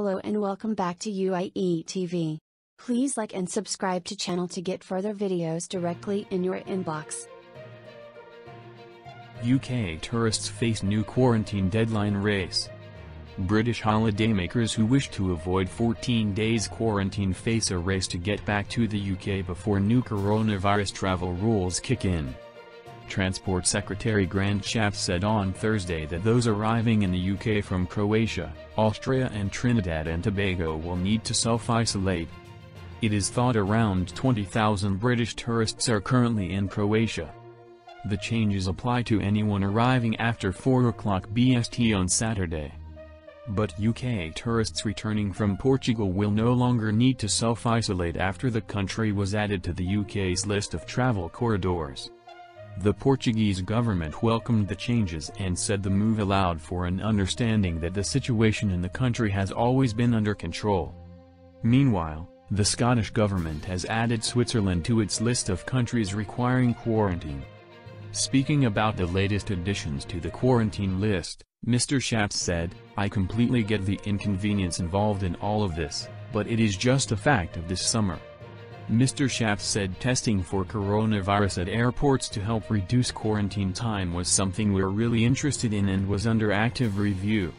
Hello and welcome back to UIE TV. Please like and subscribe to channel to get further videos directly in your inbox. UK tourists face new quarantine deadline race. British holidaymakers who wish to avoid 14 days quarantine face a race to get back to the UK before new coronavirus travel rules kick in. Transport Secretary Grant Shapps said on Thursday that those arriving in the UK from Croatia, Austria and Trinidad and Tobago will need to self-isolate. It is thought around 20,000 British tourists are currently in Croatia. The changes apply to anyone arriving after 4 o'clock BST on Saturday. But UK tourists returning from Portugal will no longer need to self-isolate after the country was added to the UK's list of travel corridors. The Portuguese government welcomed the changes and said the move allowed for an understanding that the situation in the country has always been under control. Meanwhile, the Scottish government has added Switzerland to its list of countries requiring quarantine. Speaking about the latest additions to the quarantine list, Mr. Shapps said, I completely get the inconvenience involved in all of this, but it is just a fact of this summer. Mr. Shapps said testing for coronavirus at airports to help reduce quarantine time was something we're really interested in and was under active review.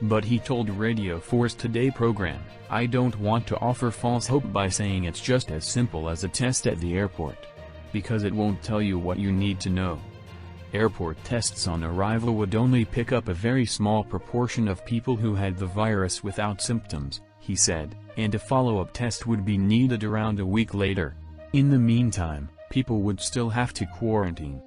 But he told Radio 4's Today program, I don't want to offer false hope by saying it's just as simple as a test at the airport. Because it won't tell you what you need to know. Airport tests on arrival would only pick up a very small proportion of people who had the virus without symptoms, he said, and a follow-up test would be needed around a week later. In the meantime, people would still have to quarantine.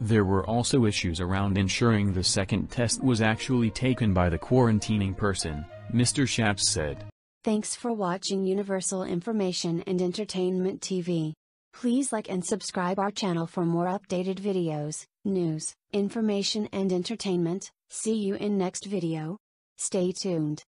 There were also issues around ensuring the second test was actually taken by the quarantining person, Mr. Shapps said. Thanks for watching Universal Information and Entertainment TV. Please like and subscribe our channel for more updated videos, news, information and entertainment. See you in next video. Stay tuned.